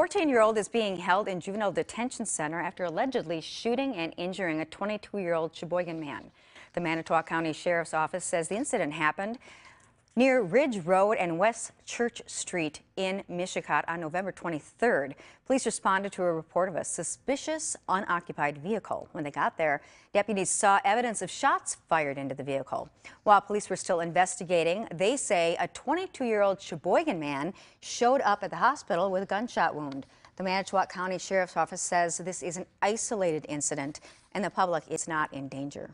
14-year-old is being held in juvenile detention center after allegedly shooting and injuring a 22-year-old Sheboygan man. The Manitowoc County Sheriff's Office says the incident happened near Ridge Road and West Church Street in Mishicot on November 23rd. Police responded to a report of a suspicious unoccupied vehicle. When they got there, deputies saw evidence of shots fired into the vehicle. While police were still investigating, they say a 22-year-old Sheboygan man showed up at the hospital with a gunshot wound. The Manitowoc County Sheriff's Office says this is an isolated incident and the public is not in danger.